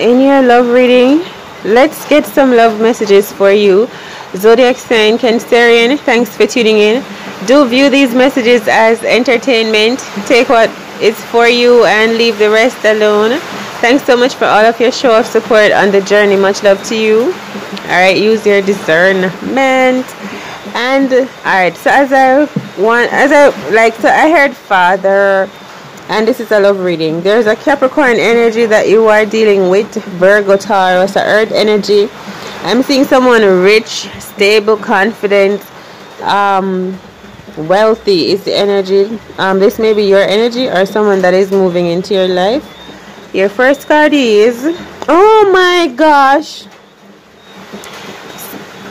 in your love reading. Let's get some love messages for you. Zodiac sign Cancerian, thanks for tuning in. Do view these messages as entertainment. Take what is for you and leave the rest alone. Thanks so much for all of your show of support on the journey. Much love to you. All right, use your discernment. And all right, so as I want, as I like, so I heard Father and this is a love reading. There's a Capricorn energy that you are dealing with, Virgo, Taurus, a Earth energy. I'm seeing someone rich, stable, confident, um, wealthy is the energy. Um, this may be your energy or someone that is moving into your life. Your first card is, oh my gosh,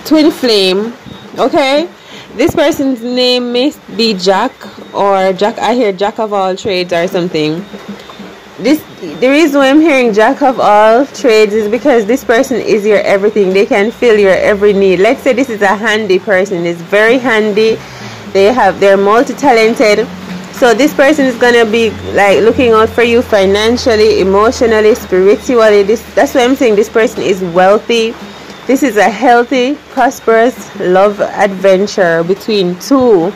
Twin Flame. Okay, this person's name may be Jack or Jack. I hear Jack of all trades or something. This the reason why I'm hearing Jack of all trades is because this person is your everything. They can fill your every need. Let's say this is a handy person. It's very handy. They have they're multi-talented. So this person is gonna be like looking out for you financially, emotionally, spiritually. This that's why I'm saying this person is wealthy this is a healthy, prosperous love adventure between two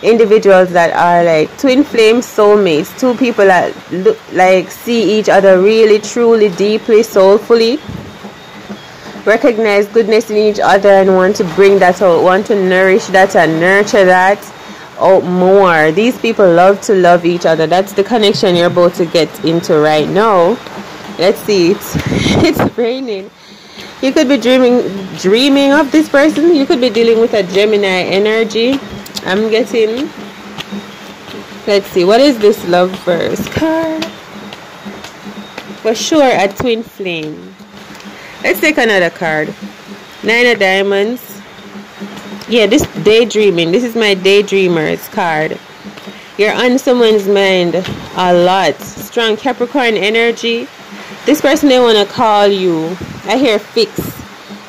individuals that are like twin flame soulmates, two people that look like see each other really, truly, deeply, soulfully, recognize goodness in each other and want to bring that out, want to nourish that and nurture that out more. These people love to love each other. That's the connection you're about to get into right now. Let's see. It's it's raining. You could be dreaming dreaming of this person. You could be dealing with a Gemini energy. I'm getting let's see, what is this love verse card? For sure a twin flame. Let's take another card. Nine of diamonds. Yeah, this daydreaming. This is my daydreamers card. You're on someone's mind a lot. Strong Capricorn energy. This person they want to call you I hear fix.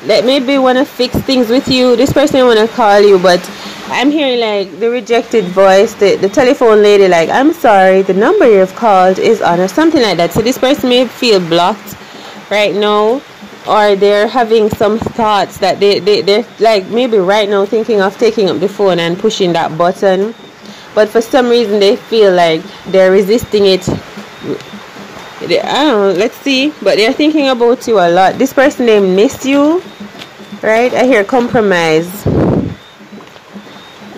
Let maybe want to fix things with you. This person want to call you, but I'm hearing like the rejected voice, the, the telephone lady, like, I'm sorry, the number you've called is on, or something like that. So this person may feel blocked right now, or they're having some thoughts that they, they, they're like maybe right now thinking of taking up the phone and pushing that button. But for some reason, they feel like they're resisting it they, I don't know, let's see. But they're thinking about you a lot. This person they miss you, right? I hear compromise.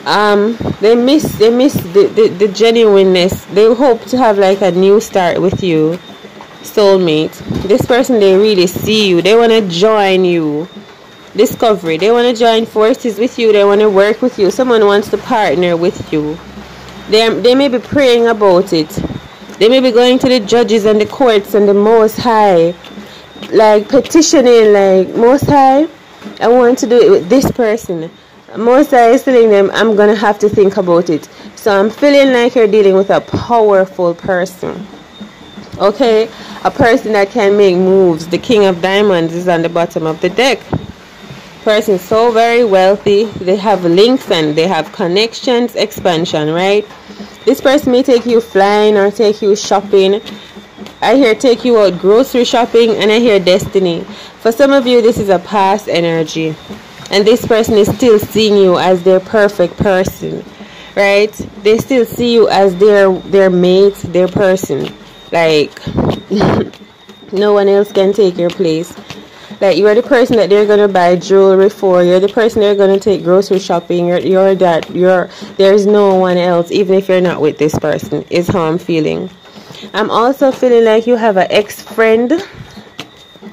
Um, they miss they miss the, the, the genuineness. They hope to have like a new start with you, soulmate. This person they really see you. They wanna join you. Discovery. They wanna join forces with you. They wanna work with you. Someone wants to partner with you. They they may be praying about it they may be going to the judges and the courts and the Most High, like petitioning, like Most High, I want to do it with this person. Most High is telling them, I'm gonna have to think about it. So I'm feeling like you're dealing with a powerful person. Okay, a person that can make moves. The King of Diamonds is on the bottom of the deck. Person so very wealthy. They have links and they have connections, expansion, right? This person may take you flying or take you shopping. I hear take you out grocery shopping and I hear destiny. For some of you, this is a past energy. And this person is still seeing you as their perfect person. Right? They still see you as their their mate, their person. Like no one else can take your place that you are the person that they're gonna buy jewelry for. You're the person they're gonna take grocery shopping. You're you're that you're there's no one else, even if you're not with this person, is how I'm feeling. I'm also feeling like you have an ex friend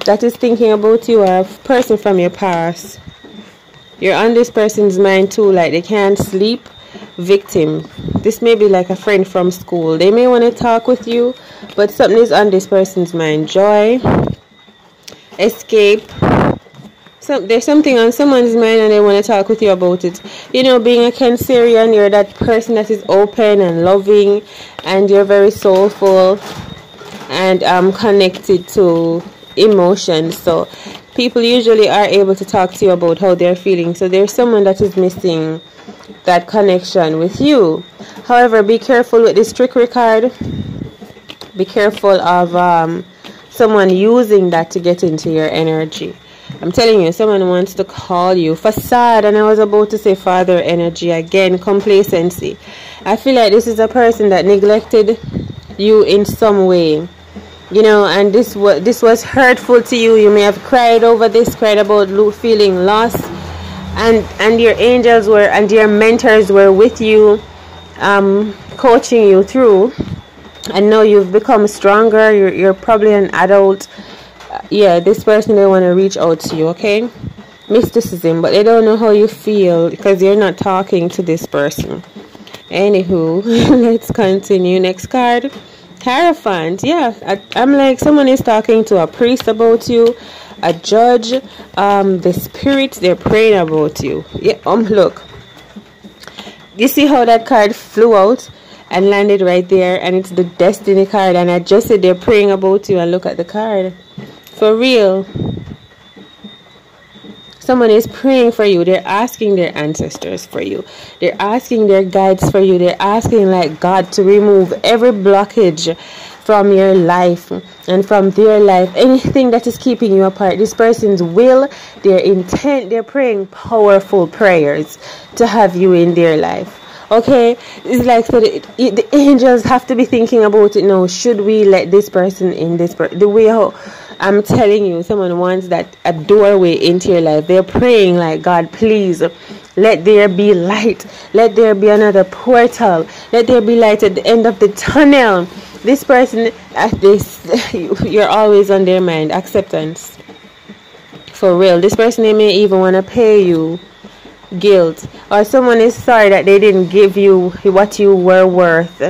that is thinking about you or a person from your past. You're on this person's mind too, like they can't sleep. Victim. This may be like a friend from school. They may want to talk with you, but something is on this person's mind. Joy escape some there's something on someone's mind and they want to talk with you about it. You know, being a Cancerian, you're that person that is open and loving, and you're very soulful and um, connected to emotions. So people usually are able to talk to you about how they're feeling. So there's someone that is missing that connection with you. However, be careful with this trickery card. Be careful of um, someone using that to get into your energy. I'm telling you, someone wants to call you. Facade, and I was about to say father energy again, complacency. I feel like this is a person that neglected you in some way. You know, and this was this was hurtful to you. You may have cried over this, cried about feeling lost, and and your angels were and your mentors were with you, um, coaching you through. And know you've become stronger. You're you're probably an adult yeah, this person they want to reach out to you, okay? Mysticism, but they don't know how you feel because you're not talking to this person. Anywho, let's continue. Next card. Hierophant. Yeah, I, am like someone is talking to a priest about you, a judge, um, the spirits they're praying about you. Yeah, um, look. You see how that card flew out and landed right there, and it's the destiny card. And I just said they're praying about you, and look at the card. For real. Someone is praying for you. They're asking their ancestors for you. They're asking their guides for you. They're asking, like, God to remove every blockage from your life and from their life. Anything that is keeping you apart. This person's will, their intent, they're praying powerful prayers to have you in their life okay it's like so the, the angels have to be thinking about it now should we let this person in this per- the way how I'm telling you, someone wants that a doorway into your life. They're praying like God, please let there be light. Let there be another portal. Let there be light at the end of the tunnel. This person at this you're always on their mind. Acceptance. For real. This person they may even want to pay you guilt. Or someone is sorry that they didn't give you what you were worth.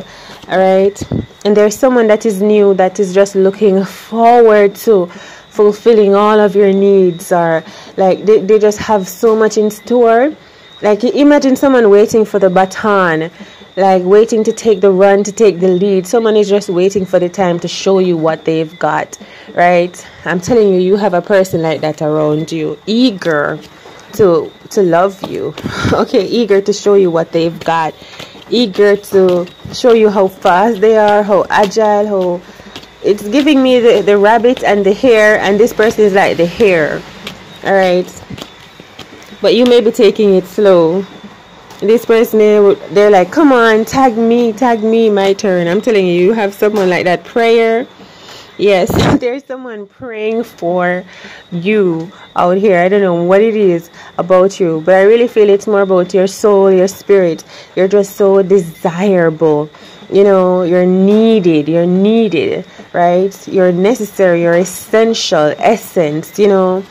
Alright? and there's someone that is new that is just looking forward to fulfilling all of your needs or like they, they just have so much in store like imagine someone waiting for the baton like waiting to take the run to take the lead someone is just waiting for the time to show you what they've got right i'm telling you you have a person like that around you eager to to love you okay eager to show you what they've got eager to show you how fast they are, how agile, how it's giving me the, the rabbit and the hare, and this person is like the hare. Alright. But you may be taking it slow. This person, they're like, come on, tag me, tag me, my turn. I'm telling you, you have someone like that prayer Yes, there's someone praying for you out here. I don't know what it is about you, but I really feel it's more about your soul, your spirit. You're just so desirable. You know, you're needed. You're needed, right? You're necessary. You're essential, essence, you know.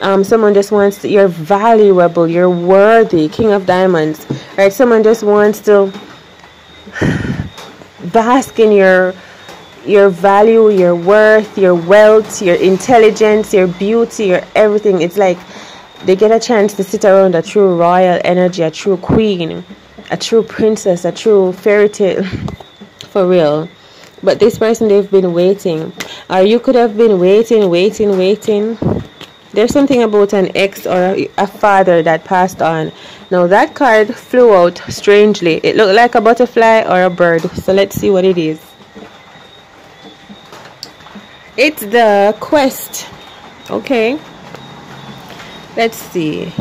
Um, someone just wants to, you're valuable, you're worthy, King of Diamonds, right? Someone just wants to bask in your your value, your worth, your wealth, your intelligence, your beauty, your everything. It's like they get a chance to sit around a true royal energy, a true queen, a true princess, a true fairy tale. For real. But this person, they've been waiting. Or you could have been waiting, waiting, waiting. There's something about an ex or a father that passed on. Now, that card flew out strangely. It looked like a butterfly or a bird. So let's see what it is. It's the quest. Okay. Let's see.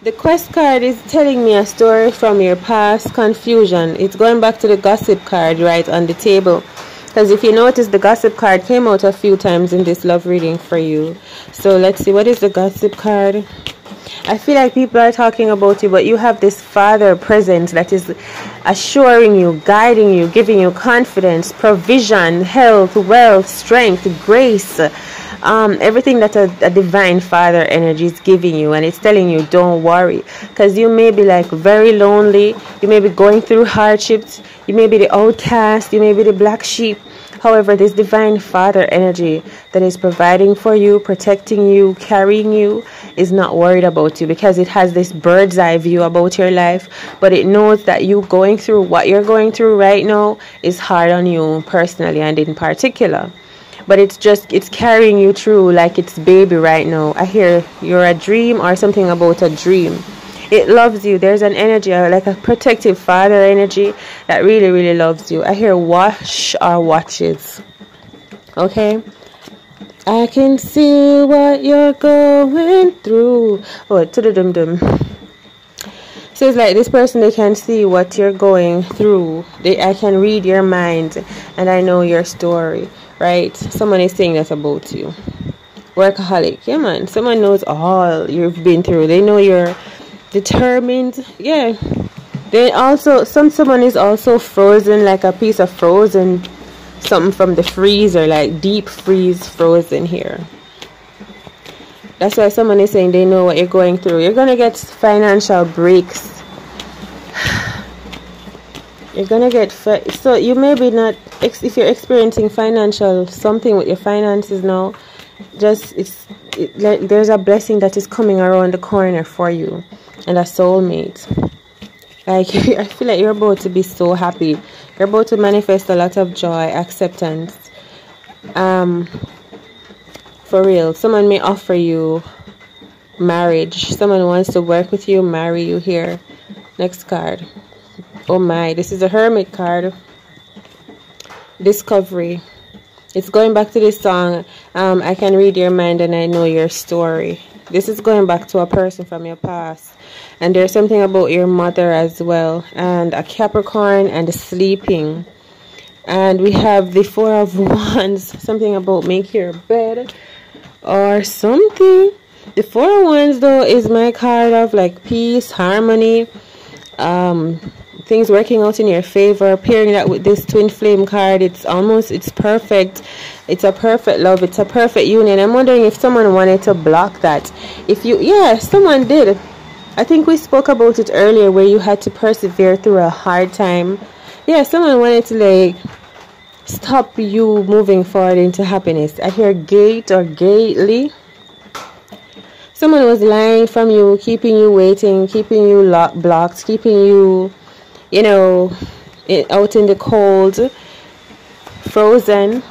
The quest card is telling me a story from your past confusion. It's going back to the gossip card right on the table. Because if you notice, the gossip card came out a few times in this love reading for you. So let's see. What is the gossip card? I feel like people are talking about you, but you have this Father presence that is assuring you, guiding you, giving you confidence, provision, health, wealth, strength, grace. Um, everything that a, a, divine father energy is giving you. And it's telling you don't worry. Because you may be like very lonely. You may be going through hardships. You may be the outcast. You may be the black sheep However, this divine father energy that is providing for you, protecting you, carrying you, is not worried about you because it has this bird's eye view about your life. But it knows that you going through what you're going through right now is hard on you personally and in particular. But it's just, it's carrying you through like it's baby right now. I hear you're a dream or something about a dream it loves you. There's an energy, uh, like a protective father energy that really, really loves you. I hear wash or watches. Okay? I can see what you're going through. Oh, to the dum dum. So it's like this person they can see what you're going through. They I can read your mind and I know your story, right? Someone is saying that about you. Workaholic, yeah man. Someone knows all you've been through. They know you're determined. Yeah. They also some someone is also frozen like a piece of frozen something from the freezer, like deep freeze frozen here. That's why someone is saying they know what you're going through. You're gonna get financial breaks. You're gonna get so you may be not if you're experiencing financial something with your finances now. Just it's it, like there's a blessing that is coming around the corner for you, and a soulmate. Like I feel like you're about to be so happy. You're about to manifest a lot of joy, acceptance. Um for real. Someone may offer you marriage. Someone wants to work with you, marry you here. Next card. Oh my, this is a hermit card. Discovery. It's going back to this song. Um, I can read your mind and I know your story. This is going back to a person from your past. And there's something about your mother as well. And a Capricorn and sleeping. And we have the Four of Wands. Something about make your bed or something. The Four of Wands though is my card of like peace, harmony, um, things working out in your favor pairing that with this twin flame card it's almost it's perfect it's a perfect love it's a perfect union i'm wondering if someone wanted to block that if you yeah someone did I think we spoke about it earlier where you had to persevere through a hard time. Yeah, someone wanted to like stop you moving forward into happiness. I hear gate or gately. Someone was lying from you, keeping you waiting, keeping you locked, blocked, keeping you, you know, out in the cold, frozen.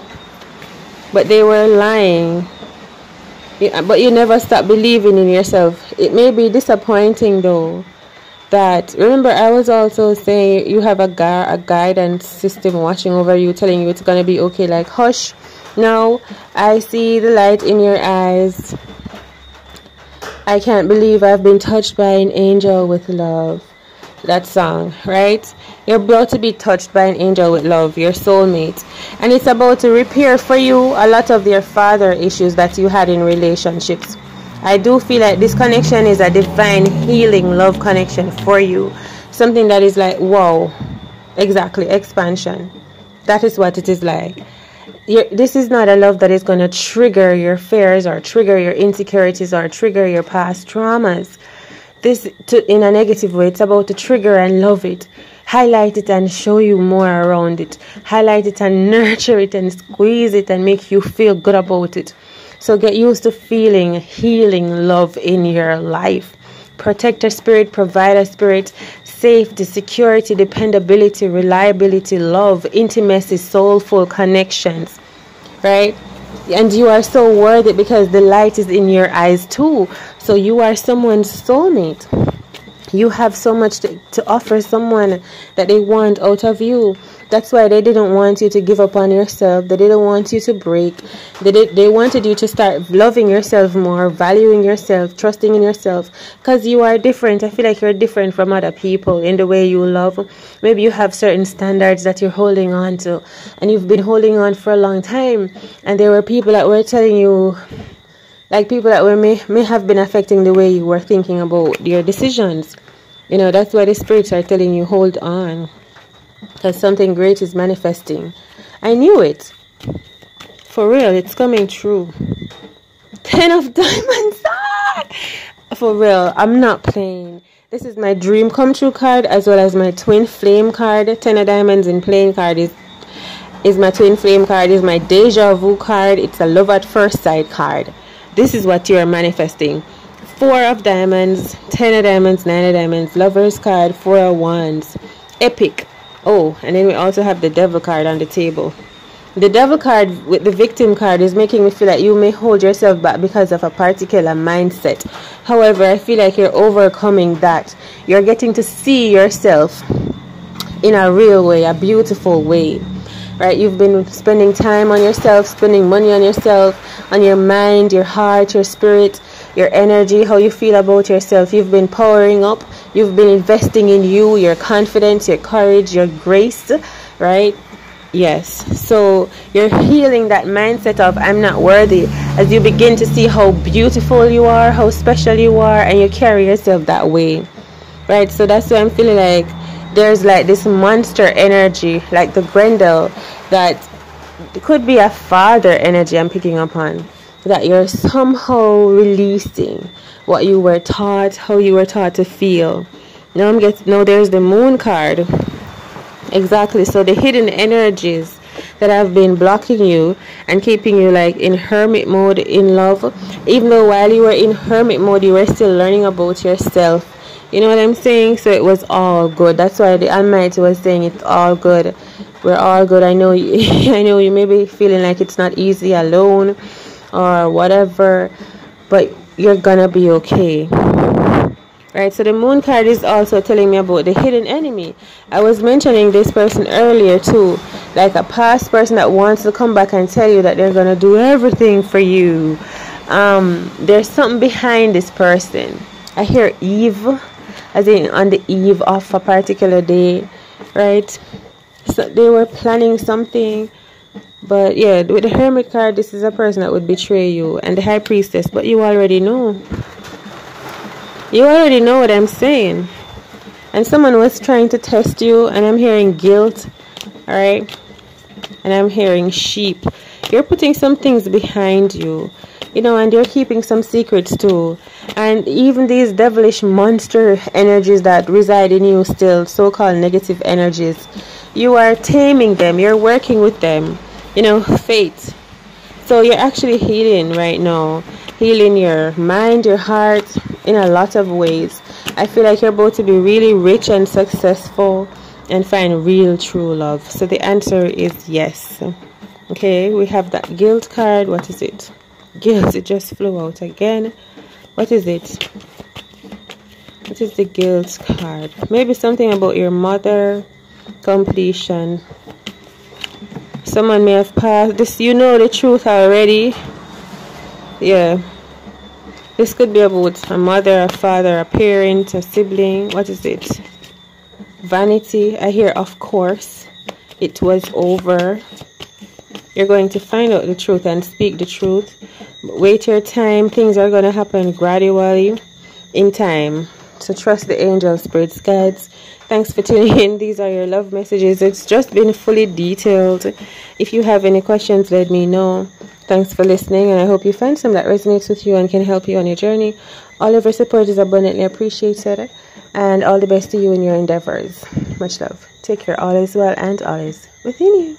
But they were lying uh, but you never stop believing in yourself. It may be disappointing though that remember I was also saying you have a, gu- a guidance system watching over you telling you it's going to be okay like hush now I see the light in your eyes I can't believe I've been touched by an angel with love that song, right? You're about to be touched by an angel with love, your soulmate. And it's about to repair for you a lot of your father issues that you had in relationships. I do feel like this connection is a divine healing love connection for you. Something that is like, wow, exactly, expansion. That is what it is like. You're, this is not a love that is going to trigger your fears or trigger your insecurities or trigger your past traumas this to, in a negative way. It's about to trigger and love it, highlight it and show you more around it, highlight it and nurture it and squeeze it and make you feel good about it. So get used to feeling healing love in your life. Protector spirit, provider spirit, safety, security, dependability, reliability, love, intimacy, soulful connections. Right? and you are so worthy because the light is in your eyes too. So you are someone's soulmate. You have so much to, to offer someone that they want out of you. That's why they didn't want you to give up on yourself. They didn't want you to break. They did, they wanted you to start loving yourself more, valuing yourself, trusting in yourself cuz you are different. I feel like you're different from other people in the way you love. Maybe you have certain standards that you're holding on to and you've been holding on for a long time and there were people that were telling you like people that were may, may have been affecting the way you were thinking about your decisions. You know, that's why the spirits are telling you hold on because something great is manifesting. I knew it. For real, it's coming true. Ten of diamonds. Ah! For real, I'm not playing. This is my dream come true card as well as my twin flame card. Ten of diamonds in playing card is is my twin flame card. Is my deja vu card. It's a love at first sight card. This is what you are manifesting. Four of diamonds, ten of diamonds, nine of diamonds, lovers card, four of wands. Epic Oh, and then we also have the devil card on the table. The devil card with the victim card is making me feel like you may hold yourself back because of a particular mindset. However, I feel like you're overcoming that. You're getting to see yourself in a real way, a beautiful way. Right? You've been spending time on yourself, spending money on yourself, on your mind, your heart, your spirit, your energy, how you feel about yourself. You've been powering up, you've been investing in you, your confidence, your courage, your grace, right? Yes. So you're healing that mindset of I'm not worthy as you begin to see how beautiful you are, how special you are, and you carry yourself that way. Right? So that's why I'm feeling like there's like this monster energy, like the Grendel, that could be a father energy I'm picking up on. That you're somehow releasing what you were taught, how you were taught to feel. Now I'm getting now there's the moon card Exactly. So the hidden energies that have been blocking you and keeping you like in hermit mode in love, even though while you were in hermit mode, you were still learning about yourself. You know what I'm saying? So it was all good. That's why the Almighty was saying it's all good. We're all good. I know you, I know you may be feeling like it's not easy alone or whatever, but you're gonna be okay right so the moon card is also telling me about the hidden enemy i was mentioning this person earlier too like a past person that wants to come back and tell you that they're to do everything for you um, there's something behind this person i hear eve as in on the eve of a particular day right so they were planning something but yeah with the hermit card this is a person that would betray you and the high priestess but you already know you already know what I'm saying. And someone was trying to test you, and I'm hearing guilt, alright? And I'm hearing sheep. You're putting some things behind you, you know, and you're keeping some secrets too. And even these devilish monster energies that reside in you, still so called negative energies, you are taming them, you're working with them, you know, fate. So you're actually healing right now healing your mind, your heart in a lot of ways. I feel like you're about to be really rich and successful and find real true love. So the answer is yes. Okay, we have that guilt card. What is it? Guilt, it just flew out again. What is it? What is the guilt card? Maybe something about your mother, completion. Someone may have passed this, you know the truth already yeah this could be about a mother a father a parent a sibling what is it vanity i hear of course it was over you're going to find out the truth and speak the truth wait your time things are going to happen gradually in time so trust the angels spirits guides thanks for tuning in these are your love messages it's just been fully detailed if you have any questions let me know Thanks for listening, and I hope you find some that resonates with you and can help you on your journey. All of your support is abundantly appreciated, and all the best to you in your endeavors. Much love. Take care. All is well, and all is within you.